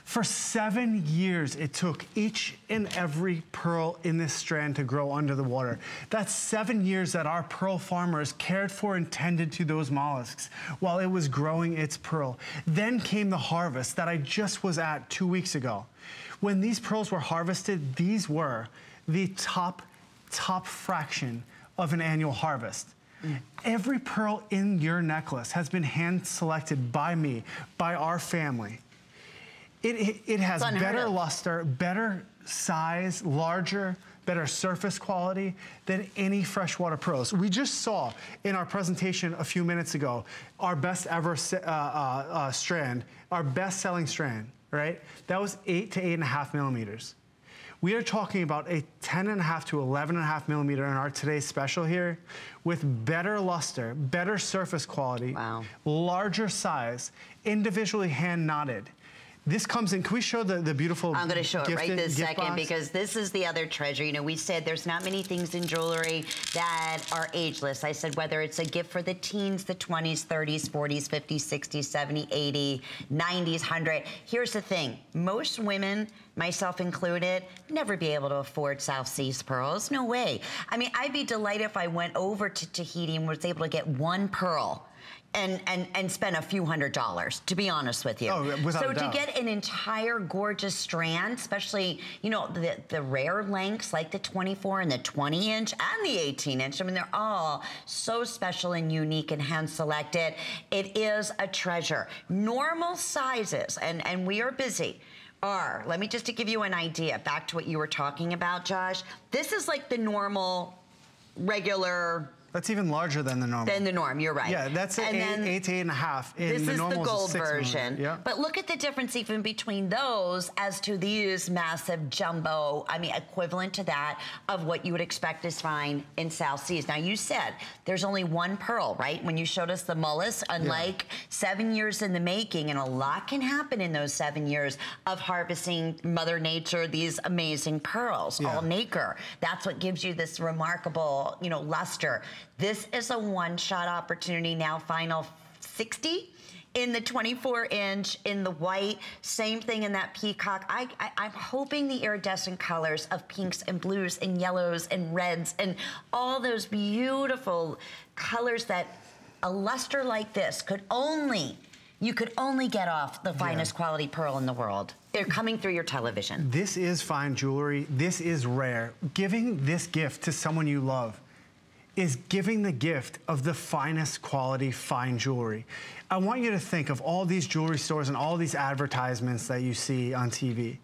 For seven years, it took each and every pearl in this strand to grow under the water. That's seven years that our pearl farmers cared for and tended to those mollusks while it was growing its pearl. Then came the harvest that I just was at two weeks ago. When these pearls were harvested, these were the top, top fraction of an annual harvest. Every pearl in your necklace has been hand selected by me, by our family. It, it, it has better of. luster, better size, larger, better surface quality than any freshwater pearls. We just saw in our presentation a few minutes ago our best ever uh, uh, uh, strand, our best selling strand, right? That was eight to eight and a half millimeters. We are talking about a 10 and a half to 11 and a half millimeter in our today's special here with better luster, better surface quality, Wow. larger size, individually hand knotted. This comes in, can we show the, the beautiful I'm going to show it right this second box? because this is the other treasure. You know, we said there's not many things in jewelry that are ageless. I said whether it's a gift for the teens, the 20s, 30s, 40s, 50s, 60s, 70s, 80s, 90s, 100. Here's the thing. Most women, myself included, never be able to afford South Seas pearls. No way. I mean, I'd be delighted if I went over to Tahiti and was able to get one pearl. And, and, and spend a few hundred dollars, to be honest with you. Oh, without so a to get an entire gorgeous strand, especially, you know, the, the rare lengths like the 24 and the 20 inch and the 18 inch. I mean, they're all so special and unique and hand selected. It is a treasure. Normal sizes, and, and we are busy. Are, let me just to give you an idea, back to what you were talking about, Josh. This is like the normal, regular, That's even larger than the normal. than the norm. You're right. Yeah, that's an And eight, eight to eight and a half. And this the is the gold version. Yeah. But look at the difference even between those as to these massive jumbo, I mean, equivalent to that of what you would expect to find in South Seas. Now, you said there's only one pearl, right? When you showed us the mullis, unlike seven years in the making, and a lot can happen in those seven years of harvesting Mother Nature, these amazing pearls, Yeah. all nacre. That's what gives you this remarkable, you know, luster. This is a one-shot opportunity now, final 60 in the 24 inch in the white. Same thing in that peacock. I, I i'm hoping the iridescent colors of pinks and blues and yellows and reds and all those beautiful colors that a luster like this could only you could only get off the finest quality pearl in the world. They're coming through your television. This is fine jewelry. This is rare. Giving this gift to someone you love is giving the gift of the finest quality fine jewelry. I want you to think of all these jewelry stores and all these advertisements that you see on TV.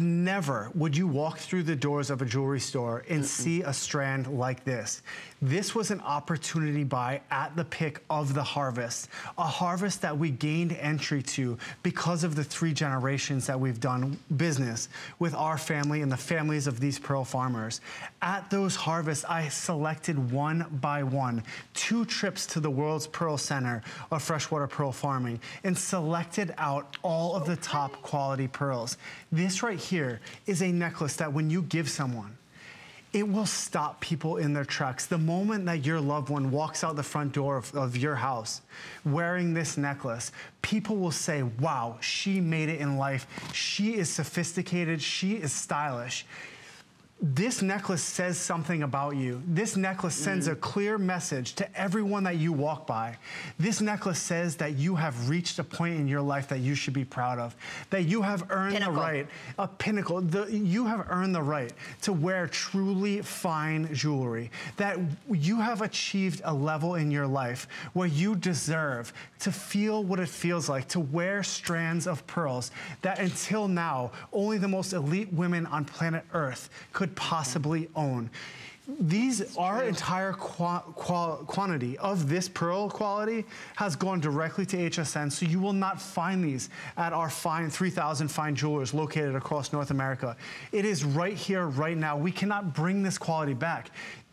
Never would you walk through the doors of a jewelry store and see a strand like this. This was an opportunity buy at the pick of the harvest, a harvest that we gained entry to because of the three generations that we've done business with our family and the families of these pearl farmers. At those harvests, I selected one by one two trips to the world's Pearl Center of freshwater pearl farming and selected out all of the top quality pearls. This right here is a necklace that when you give someone, it will stop people in their tracks. The moment that your loved one walks out the front door of, of, your house wearing this necklace, people will say, wow, she made it in life. She is sophisticated, she is stylish this necklace says something about you. This necklace sends mm. a clear message to everyone that you walk by. This necklace says that you have reached a point in your life that you should be proud of, that you have earned pinnacle. the right, a pinnacle, the, you have earned the right to wear truly fine jewelry, that you have achieved a level in your life where you deserve to feel what it feels like to wear strands of pearls that until now, only the most elite women on planet Earth could could possibly own. These, our entire qu quantity of this pearl quality has gone directly to HSN, so you will not find these at our fine 3,000 fine jewelers located across North America. It is right here, right now. We cannot bring this quality back.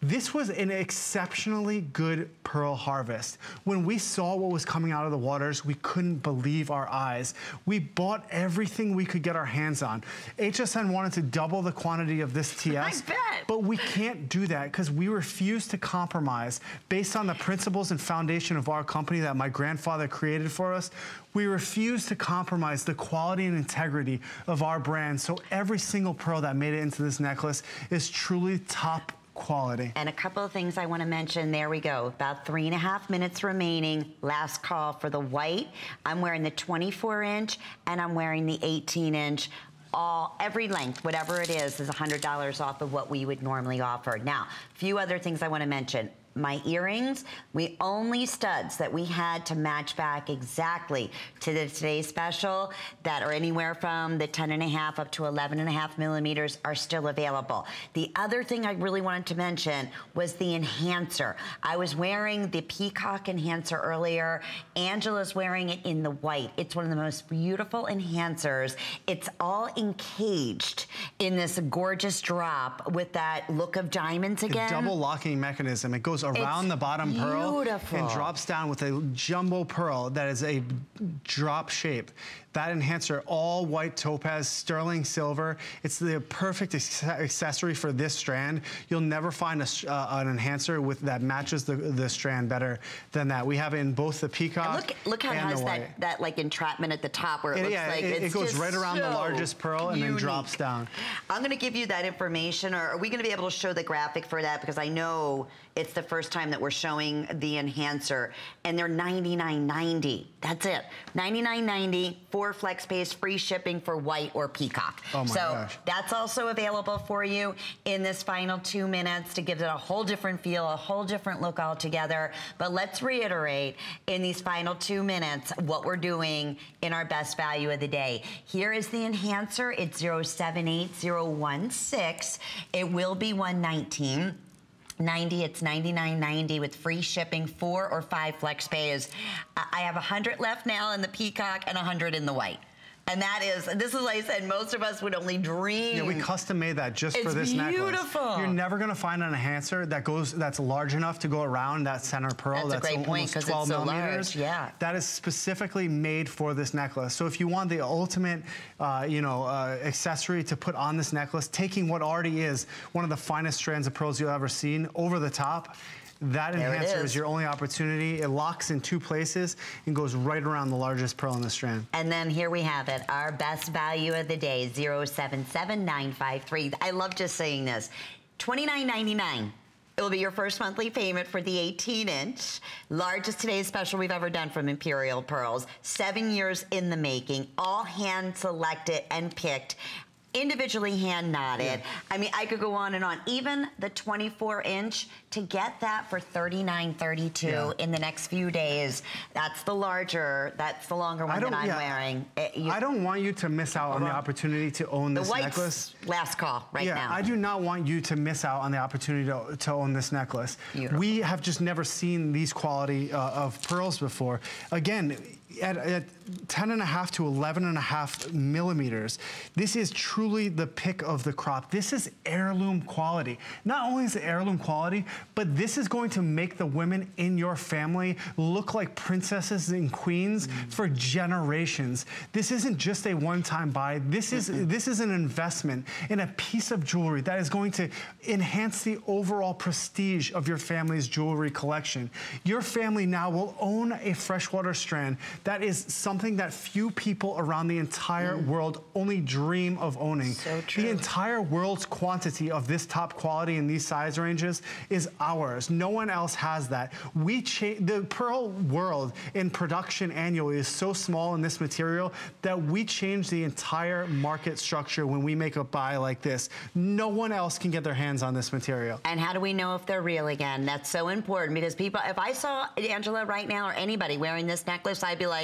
This was an exceptionally good pearl harvest. When we saw what was coming out of the waters, we couldn't believe our eyes. We bought everything we could get our hands on. HSN wanted to double the quantity of this TS, but we can't do that because we refuse to compromise based on the principles and foundation of our company that my grandfather created for us. We refuse to compromise the quality and integrity of our brand. So every single pearl that made it into this necklace is truly top quality. And a couple of things I want to mention. There we go. About three and a half minutes remaining. Last call for the white. I'm wearing the 24 inch and I'm wearing the 18 inch all every length, whatever it is, is $100 off of what we would normally offer. Now, a few other things I want to mention my earrings, we only studs that we had to match back exactly to the today's special that are anywhere from the 10 and a half up to 11 and a half millimeters are still available. The other thing I really wanted to mention was the enhancer. I was wearing the peacock enhancer earlier. Angela's wearing it in the white. It's one of the most beautiful enhancers. It's all encaged in this gorgeous drop with that look of diamonds again. A double locking mechanism. It goes around it's the bottom beautiful. pearl and drops down with a jumbo pearl that is a drop shape. That enhancer, all white topaz, sterling silver. It's the perfect accessory for this strand. You'll never find a, uh, an enhancer with that matches the, the strand better than that. We have it in both the peacock and look, look how it has that, that like entrapment at the top where it, it looks yeah, like it, it goes right around so the largest pearl and unique. then drops down. I'm gonna give you that information or are we gonna be able to show the graphic for that? Because I know it's the first time that we're showing the enhancer and they're $99.90. That's it. $99.90 for FlexPay, free shipping for white or peacock. Oh my so gosh. that's also available for you in this final two minutes to give it a whole different feel, a whole different look altogether. But let's reiterate in these final two minutes what we're doing in our best value of the day. Here is the enhancer. It's 078016. It will be 119. 90 it's 99.90 with free shipping four or five flex pays. I have 100 left now in the peacock and 100 in the white and that is, this is like I said, most of us would only dream. Yeah, we custom made that just it's for this beautiful. necklace. beautiful. You're never gonna find an enhancer that goes, that's large enough to go around that center pearl. That's, that's a great point, because it's so millimeters. large, yeah. That is specifically made for this necklace. So if you want the ultimate, uh, you know, uh, accessory to put on this necklace, taking what already is one of the finest strands of pearls you'll ever seen over the top, that there enhancer is. is. your only opportunity. It locks in two places and goes right around the largest pearl in the strand. And then here we have it, our best value of the day, 077953. I love just saying this. $29.99. It will be your first monthly payment for the 18 inch. Largest today's special we've ever done from Imperial Pearls. Seven years in the making, all hand selected and picked individually hand knotted. I mean, I could go on and on. Even the 24 inch to get that for 39.32 Yeah. in the next few days. That's the larger. That's the longer one that I'm yeah, wearing. It- you- I don't want you to miss out on the opportunity to own this necklace. last call right yeah, now. I do not want you to miss out on the opportunity to, to own this necklace. Beautiful. We have just never seen these quality uh, of pearls before. Again, at, at 10 and a half to 11 and a half millimeters, this is truly the pick of the crop. This is heirloom quality. Not only is it heirloom quality, but this is going to make the women in your family look like princesses and queens mm-hmm. for generations. This isn't just a one-time buy. This is this is an investment in a piece of jewelry that is going to enhance the overall prestige of your family's jewelry collection. Your family now will own a freshwater strand that is something that few people around the entire mm. world only dream of owning. So true. The entire world's quantity of this top quality in these size ranges is ours. No one else has that. We the pearl world in production annually is so small in this material that we change the entire market structure when we make a buy like this. No one else can get their hands on this material. And how do we know if they're real again? That's so important because people, if I saw Angela right now or anybody wearing this necklace, I'd be like,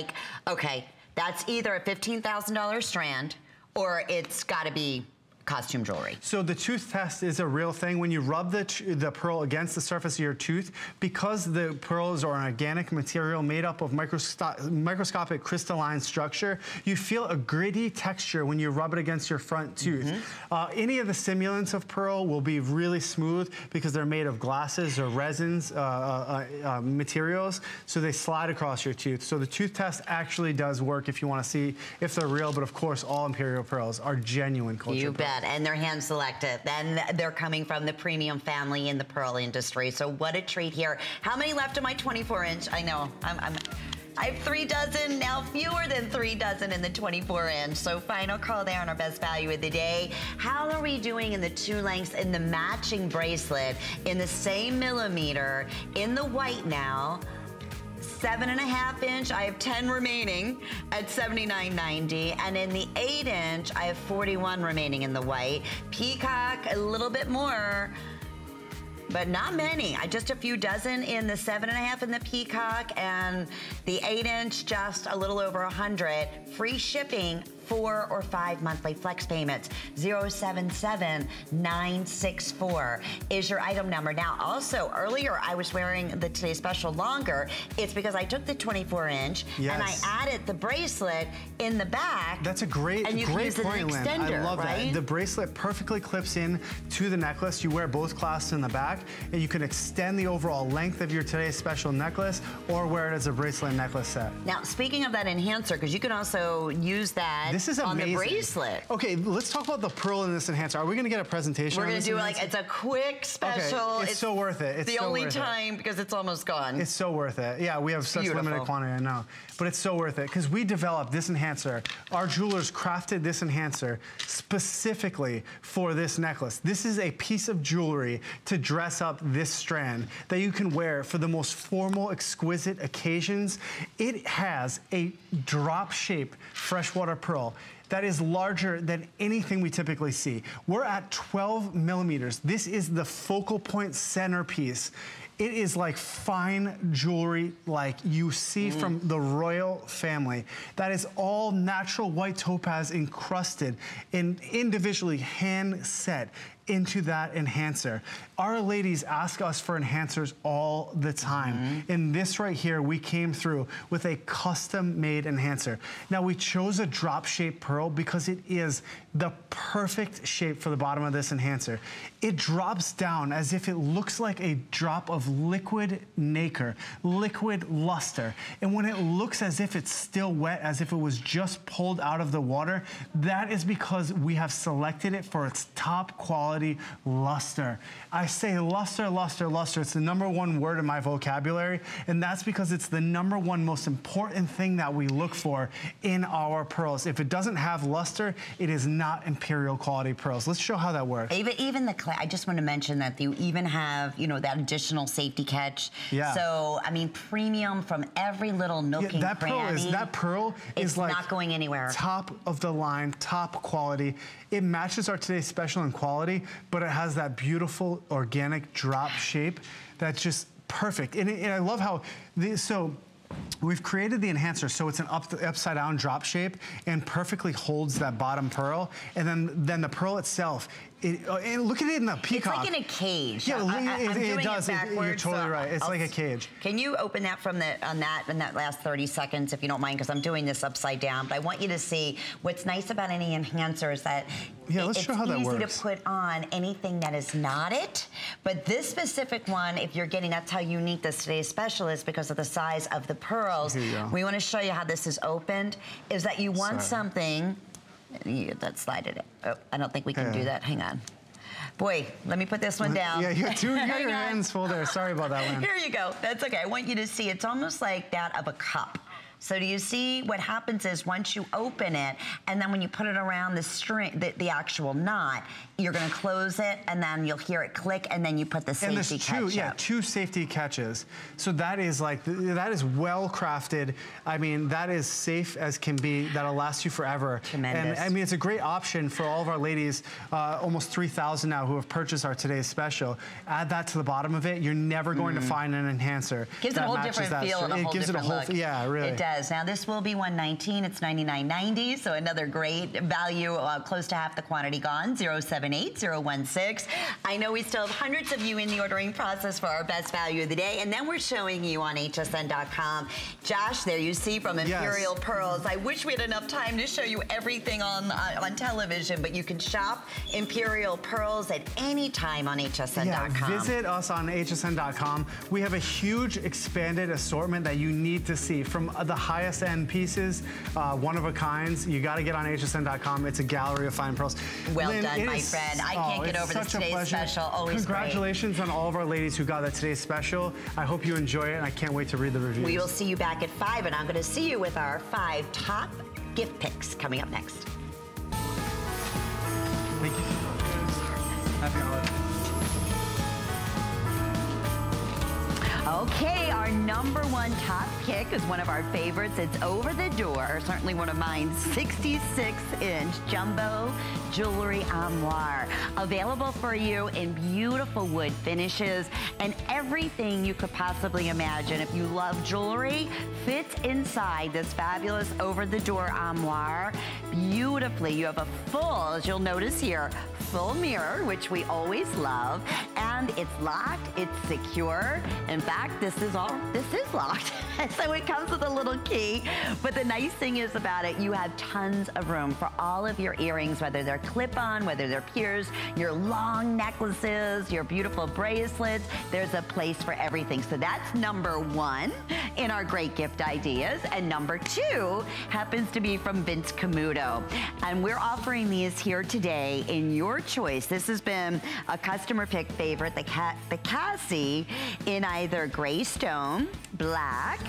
okay, that's either a $15,000 strand or it's got to be costume jewelry. So the tooth test is a real thing. When you rub the, the pearl against the surface of your tooth, because the pearls are an organic material made up of microsco- microscopic crystalline structure, you feel a gritty texture when you rub it against your front tooth. Uh, any of the simulants of pearl will be really smooth because they're made of glasses or resins uh, uh, uh, materials, so they slide across your tooth. So the tooth test actually does work if you want to see if they're real, but of course all imperial pearls are genuine culture You pearls. Bet. And they're hand selected. And they're coming from the premium family in the pearl industry. So what a treat here. How many left of my 24 inch? I know. I'm, I'm I have three dozen, now fewer than three dozen in the 24 inch. So final call there on our best value of the day. How are we doing in the two lengths in the matching bracelet in the same millimeter in the white now? Seven and a half inch, I have 10 remaining at 79.90. And in the eight inch, I have 41 remaining in the white. Peacock, a little bit more. But not many. I just a few dozen in the seven and a half in the peacock and the eight inch just a little over a hundred. Free shipping, four or five monthly flex payments. 077964 is your item number. Now, also earlier I was wearing the Today Special longer. It's because I took the 24 inch and I added the bracelet in the back. That's a great, and you can use as an point, extender, I love right? that. The bracelet perfectly clips in to the necklace. You wear both clasps in the back, and you can extend the overall length of your today's special necklace, or wear it as a bracelet necklace set. Now, speaking of that enhancer, because you can also use that This is amazing. on the bracelet. Okay, let's talk about the pearl in this enhancer. Are we going to get a presentation? We're gonna do like it's a quick special. Okay. it's so worth it. It's the so only worth it. time because it's almost gone. It's so worth it. Yeah, we have such Beautiful. limited quantity, I know. But it's so worth it because we developed this enhancer. Our jewelers crafted this enhancer specifically for this necklace. This is a piece of jewelry to dress up this strand that you can wear for the most formal, exquisite occasions. It has a drop shape freshwater pearl that is larger than anything we typically see. We're at 12 millimeters. This is the focal point centerpiece. It is like fine jewelry like you see mm. from the royal family. That is all natural white topaz encrusted and individually hand set into that enhancer. Our ladies ask us for enhancers all the time. Mm-hmm. In this right here, we came through with a custom made enhancer. Now we chose a drop shaped pearl because it is the perfect shape for the bottom of this enhancer. It drops down as if it looks like a drop of liquid nacre, liquid luster. And when it looks as if it's still wet, as if it was just pulled out of the water, that is because we have selected it for its top quality luster. I say luster, luster, luster. It's the number one word in my vocabulary, and that's because it's the number one most important thing that we look for in our pearls. If it doesn't have luster, it is not imperial quality pearls. Let's show how that works. even even the I just want to mention that you even have, you know, that additional safety catch. Yeah. So, I mean, premium from every little nook Yeah, and that pearl is cranny. that pearl is like not going anywhere. Top of the line, top quality. It matches our today's special in quality, but it has that beautiful organic drop shape that's just perfect. And, it- and I love how this, so. We've created the enhancer so it's an up, upside down drop shape and perfectly holds that bottom pearl. And then, then the pearl itself, it, uh, and look at it in the peacock. It's like in a cage. Yeah, I, I, it- it does. It- you're totally so right. It's I'll like a cage. Can you open that from the on that in that last 30 seconds, if you don't mind, because I'm doing this upside down. But I want you to see what's nice about any enhancer is that Yeah, let's it's show how that easy works. to put on anything that is not it. But this specific one, if you're getting, that's how unique this today's special is because of the size of the pearls. Here you go. We want to show you how this is opened. Is that you want Sorry. something? You that slided it. Oh, I don't think we can Yeah. do that. Hang on. Boy, let me put this one down. Yeah, you got, two, you got your hands full there. Sorry about that, Lynn. Here you go. That's okay. I want you to see. It's almost like that of a cup. So do you see what happens is once you open it, and then when you put it around the string, the, the actual knot, you're going to close it, and then you'll hear it click, and then you put the And safety there's two, catch yeah, two safety catches. So that is like that is well crafted. I mean, that is safe as can be. That'll last you forever. Tremendous. And I mean, it's a great option for all of our ladies, uh, almost 3,000 now who have purchased our today's special. Add that to the bottom of it. You're never going to find an enhancer. Mm. Gives it a whole different feel and a whole It gives it a different whole, look. yeah, really. It does. Now this will be 119. It's 99.90. So another great value, uh, close to half the quantity gone. 078 016. I know we still have hundreds of you in the ordering process for our best value of the day, and then we're showing you on HSN.com. Josh, there you see from Imperial Pearls. I wish we had enough time to show you everything on uh, on television, but you can shop Imperial Pearls at any time on HSN.com. Yeah, visit us on hsn.com. We have a huge expanded assortment that you need to see from the highest end pieces, uh, one of a kinds. You got to get on hsn.com. It's a gallery of fine pearls. Well done, my is- friend. I can't oh, get over this today's special. Always great. Congratulations on all of our ladies who got that today's special. I hope you enjoy it, and I can't wait to read the reviews. We will see you back at 5, and I'm going to see you with our five top gift picks coming up next. Thank you. Happy holidays. Okay, our number one top pick is one of our favorites. It's over the door, certainly one of mine, 66 inch jumbo jewelry armoire. Available for you in beautiful wood finishes and everything you could possibly imagine. If you love jewelry, fits inside this fabulous over the door armoire beautifully. You have a full, as you'll notice here, full mirror, which we always love, it's locked, it's secure. In fact, this is all, this is locked. so it comes with a little key. But the nice thing is about it, you have tons of room for all of your earrings, whether they're clip-on, whether they're piers, your long necklaces, your beautiful bracelets. There's a place for everything. So that's number one in our great gift ideas. And number two happens to be from Vince Camuto. And we're offering these here today in your choice. This has been a customer pick favorite, the, Ca- the Cassie in either gray stone, black,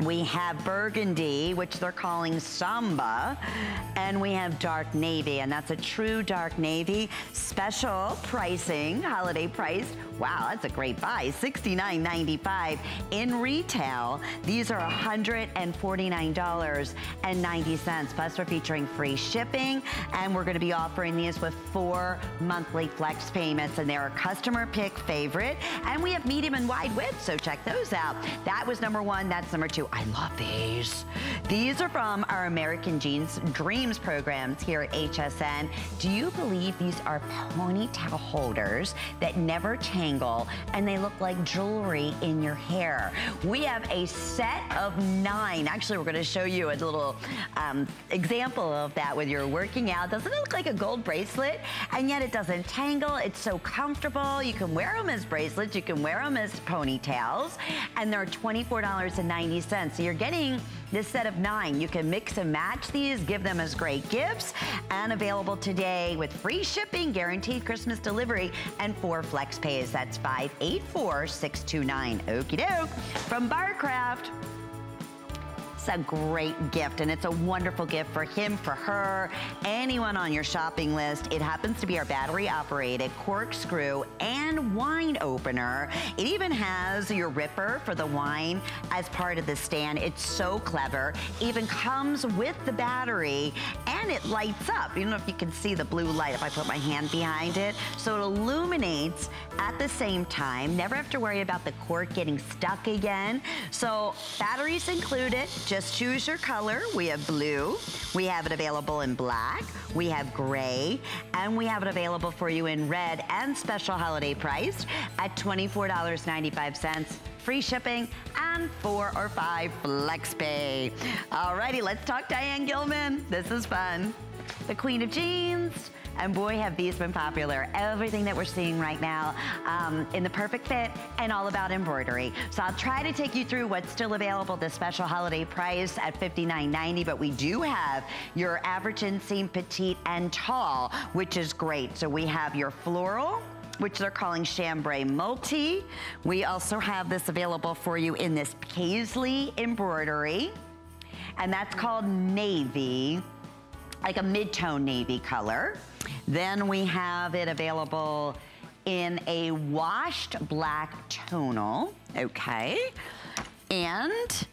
we have burgundy, which they're calling samba, and we have dark navy, and that's a true dark navy. Special pricing, holiday priced. Wow, that's a great buy. $69.95 in retail. These are $149.90. Plus, we're featuring free shipping, and we're going to be offering these with four monthly flex payments, and they're a customer pick favorite. And we have medium and wide width, so check those out. That was number one. That's number two. I love these. These are from our American Jeans Dreams programs here at HSN. Do you believe these are ponytail holders that never tangle and they look like jewelry in your hair? We have a set of nine. Actually, we're going to show you a little um, example of that when you're working out. Doesn't it look like a gold bracelet? And yet it doesn't tangle. It's so comfortable. You can wear them as bracelets. You can wear them as ponytails. And they're $24.90. So you're getting this set of nine. You can mix and match these, give them as great gifts, and available today with free shipping, guaranteed Christmas delivery, and four flex pays. That's 584629. Okie doke. From Barcraft. It's a great gift, and it's a wonderful gift for him, for her, anyone on your shopping list. It happens to be our battery-operated corkscrew and wine opener. It even has your ripper for the wine as part of the stand. It's so clever. Even comes with the battery, and it lights up. You don't know if you can see the blue light if I put my hand behind it. So it illuminates at the same time. Never have to worry about the cork getting stuck again. So batteries included. Just choose your color. We have blue. We have it available in black. We have gray. And we have it available for you in red and special holiday priced at $24.95 free shipping, and four or five flex pay. Alrighty, let's talk Diane Gilman. This is fun. The queen of jeans. And boy, have these been popular. Everything that we're seeing right now um, in the perfect fit and all about embroidery. So I'll try to take you through what's still available, the special holiday price at $59.90, but we do have your average inseam, petite, and tall, which is great. So we have your floral, which they're calling chambray multi. We also have this available for you in this paisley embroidery, and that's called navy, like a mid-tone navy color. Then we have it available in a washed black tonal, okay? And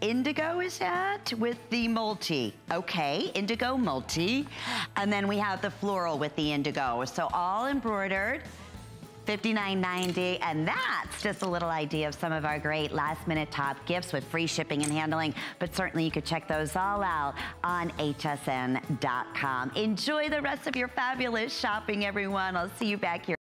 indigo is that with the multi. Okay, indigo multi. And then we have the floral with the indigo. So all embroidered. $59.90, and that's just a little idea of some of our great last minute top gifts with free shipping and handling, but certainly you could check those all out on hsn.com. Enjoy the rest of your fabulous shopping, everyone. I'll see you back here.